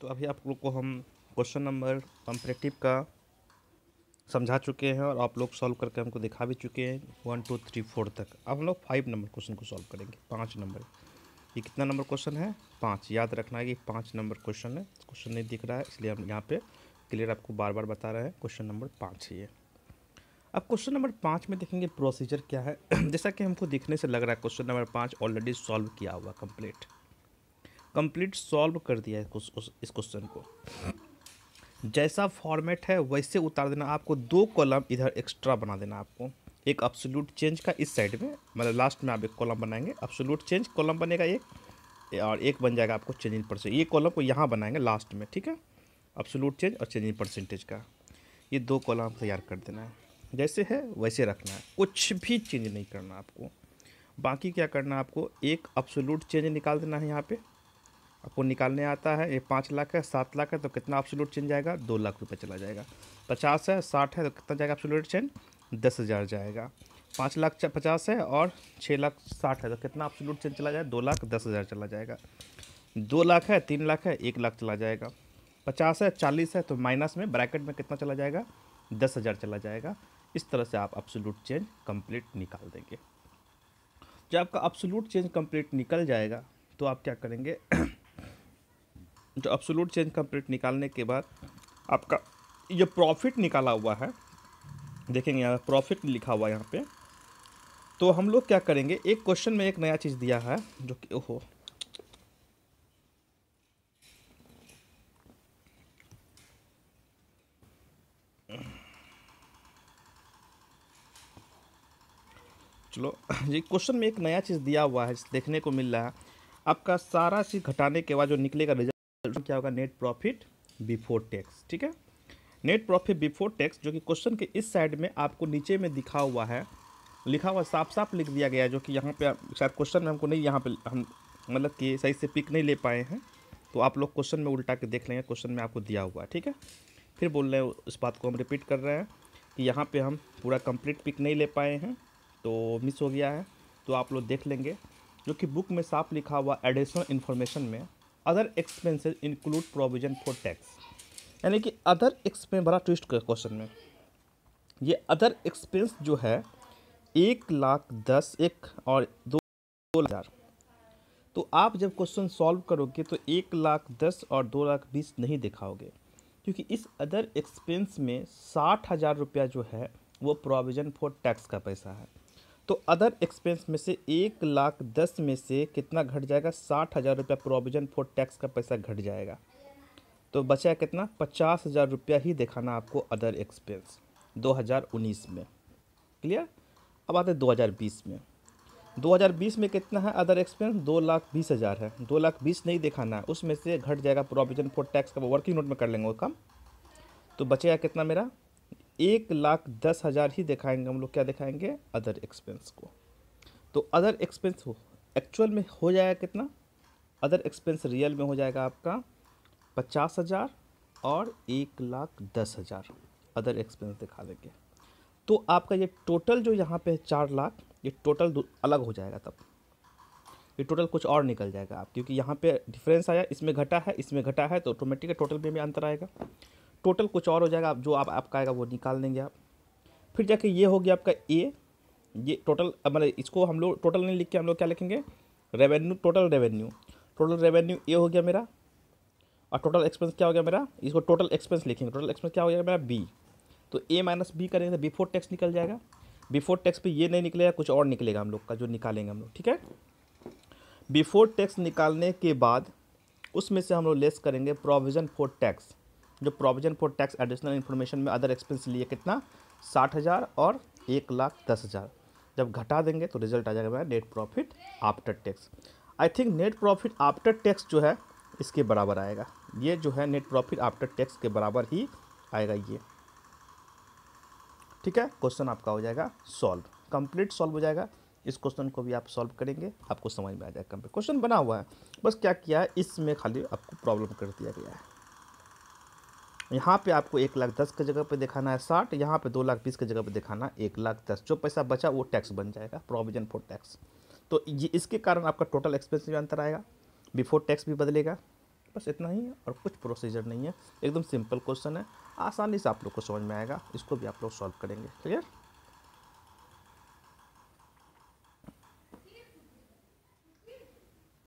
तो अभी आप लोग को हम क्वेश्चन नंबर कम्परेटिव का समझा चुके हैं और आप लोग सॉल्व करके हमको दिखा भी चुके हैं। वन टू थ्री फोर तक। अब हम लोग फाइव नंबर क्वेश्चन को सॉल्व करेंगे। पाँच नंबर ये कितना नंबर क्वेश्चन है? पाँच। याद रखना है कि पाँच नंबर क्वेश्चन है। क्वेश्चन नहीं दिख रहा है, इसलिए हम यहाँ पे क्लियर आपको बार बार बता रहे हैं। क्वेश्चन नंबर पाँच है ये अब क्वेश्चन नंबर पाँच में देखेंगे प्रोसीजर क्या है। जैसा कि हमको दिखने से लग रहा है क्वेश्चन नंबर पाँच ऑलरेडी सॉल्व किया हुआ कंप्लीट कंप्लीट सॉल्व कर दिया है उस, इस क्वेश्चन को। जैसा फॉर्मेट है वैसे उतार देना आपको। दो कॉलम इधर एक्स्ट्रा बना देना आपको। एक अब्सोल्यूट चेंज का इस साइड में मतलब लास्ट में आप एक कॉलम बनाएँगे। अब्सोल्यूट चेंज कॉलम बनेगा एक और एक बन जाएगा आपको चेंज इन परसेंट ये कॉलम को यहाँ बनाएँगे लास्ट में ठीक है? अब्सोल्यूट चेंज और चेंज इन परसेंटेज का। ये दो कॉलम तैयार कर देना है। जैसे है वैसे रखना है। कुछ भी चेंज नहीं करना आपको। बाकी क्या करना है आपको? एक अब्सोल्यूट चेंज निकाल देना है यहाँ पे। आपको निकालने आता है? ये पाँच लाख है, सात लाख है तो कितना अब्सोल्यूट चेंज जाएगा? दो लाख रुपये चला जाएगा। पचास है, साठ है तो कितना जाएगा अब्सोल्यूट चेंज दस हज़ार जाएगा। पाँच लाख पचास है और छः लाख साठ है तो कितना अब्सोल्यूट चेंज चला जाएगा दो लाख दस हज़ार चला जाएगा। दो लाख है, तीन लाख है, एक लाख चला जाएगा। पचास है, चालीस है तो माइनस में, ब्रैकेट में कितना चला जाएगा? दस हज़ार चला जाएगा। इस तरह से आप अब्सोल्यूट चेंज कंप्लीट निकाल देंगे। जब आपका अब्सोल्यूट चेंज कंप्लीट निकल जाएगा तो आप क्या करेंगे? जो अब्सोल्यूट चेंज कंप्लीट निकालने के बाद आपका ये प्रॉफिट निकाला हुआ है। देखेंगे यहाँ प्रॉफिट लिखा हुआ है यहाँ पे। तो हम लोग क्या करेंगे? एक क्वेश्चन में एक नया चीज़ दिया है, जो कि, ओहो। चलो, ये क्वेश्चन में एक नया चीज़ दिया हुआ है देखने को मिल रहा है। आपका सारा चीज़ घटाने के बाद जो निकलेगा रिज़ल्ट क्या होगा? नेट प्रॉफिट बिफोर टैक्स, ठीक है? नेट प्रॉफिट बिफोर टैक्स, जो कि क्वेश्चन के इस साइड में आपको नीचे में दिखा हुआ है, लिखा हुआ साफ़ साफ़ लिख दिया गया है, जो कि यहाँ पे शायद क्वेश्चन में हमको नहीं, यहाँ पे हम मतलब कि सही से पिक नहीं ले पाए हैं तो आप लोग क्वेश्चन में उल्टा के देख लेंगे, क्वेश्चन में आपको दिया हुआ है, ठीक है? फिर बोल रहे हैं, उस बात को हम रिपीट कर रहे हैं कि यहाँ पे हम पूरा कंप्लीट पिक नहीं ले पाए हैं तो मिस हो गया है तो आप लोग देख लेंगे, जो कि बुक में साफ़ लिखा हुआ एडिशनल इन्फॉर्मेशन में other expenses include provision for tax यानी कि अदर एक्सपेंस बड़ा ट्विस्ट क्वेश्चन में। ये अदर एक्सपेंस जो है, एक लाख दस, एक और दो हज़ार। तो आप जब क्वेश्चन सॉल्व करोगे तो एक लाख दस और दो लाख बीस नहीं दिखाओगे। क्योंकि इस अदर एक्सपेंस में साठ हज़ार रुपया जो है, वो प्रोविज़न फॉर टैक्स का पैसा है। तो अदर एक्सपेंस में से एक लाख दस में से कितना घट जाएगा? साठ हज़ार रुपया प्रोविज़न फॉर टैक्स का पैसा घट जाएगा। तो बचा कितना? पचास हज़ार रुपया ही दिखाना आपको अदर एक्सपेंस 2019 में। क्लियर अब आते हैं 2020 में। 2020 में कितना है अदर एक्सपेंस दो लाख बीस हज़ार है। दो लाख बीस नहीं दिखाना है। उसमें से घट जाएगा प्रोविज़न फॉर टैक्स का। वर्किंग नोट में कर लेंगे वो काम। तो बचेगा कितना मेरा? एक लाख दस हज़ार ही दिखाएँगे हम लोग। क्या दिखाएँगे? अदर एक्सपेंस को। तो अदर एक्सपेंस हो एक्चुअल में हो जाएगा कितना? अदर एक्सपेंस रियल में हो जाएगा आपका पचास हज़ार और एक लाख दस हज़ार। अदर एक्सपेंस दिखा देंगे। तो आपका ये टोटल जो यहाँ पे है चार लाख, ये टोटल अलग हो जाएगा तब। ये टोटल कुछ और निकल जाएगा आप क्योंकि यहाँ पे डिफरेंस आया, इसमें घटा है, इसमें घटा है तो ऑटोमेटिक टोटल में भी अंतर आएगा। टोटल कुछ और हो जाएगा जो आप, आपका आएगा वो निकाल देंगे आप। फिर जाके ये हो गया आपका ए ये टोटल मतलब इसको हम लोग टोटल नहीं लिख के हम लोग क्या लिखेंगे? Revenue total revenue total revenue A हो गया मेरा, और टोटल एक्सपेंस क्या हो गया मेरा? इसको टोटल एक्सपेंस लिखेंगे। टोटल एक्सपेंस क्या हो गया मेरा? बी तो ए माइनस बी करेंगे तो बिफोर टैक्स निकल जाएगा। बिफोर टैक्स पे ये नहीं निकलेगा, कुछ और निकलेगा हम लोग का, जो निकालेंगे हम लोग, ठीक है? बिफोर टैक्स निकालने के बाद उसमें से हम लोग लेस करेंगे प्रोविज़न फॉर टैक्स जो provision for tax additional information में अदर एक्सपेंस लिए कितना? साठ हज़ार और एक लाख दस हज़ार। जब घटा देंगे तो रिज़ल्ट आ जाएगा net profit after tax I think net profit after tax जो है, इसके बराबर आएगा। ये जो है नेट प्रॉफिट आफ्टर टैक्स के बराबर ही आएगा ये। ठीक है? क्वेश्चन आपका हो जाएगा सॉल्व कंप्लीट सॉल्व हो जाएगा। इस क्वेश्चन को भी आप सॉल्व करेंगे, आपको समझ में आ जाएगा कंप्लीट क्वेश्चन बना हुआ है। बस क्या किया है? इसमें खाली आपको प्रॉब्लम कर दिया गया है। यहाँ पे आपको एक लाख दस के जगह पे दिखाना है साठ, यहाँ पे दो लाख बीस के जगह पे दिखाना है एक लाख दस। जो पैसा बचा वो टैक्स बन जाएगा प्रोविज़न फॉर टैक्स तो ये, इसके कारण आपका टोटल एक्सपेंस भी अंतर आएगा बिफोर टैक्स भी बदलेगा। बस इतना ही है और कुछ प्रोसीजर नहीं है। एकदम सिंपल क्वेश्चन है। आसानी से आप लोग को समझ में आएगा, इसको भी आप लोग सॉल्व करेंगे। है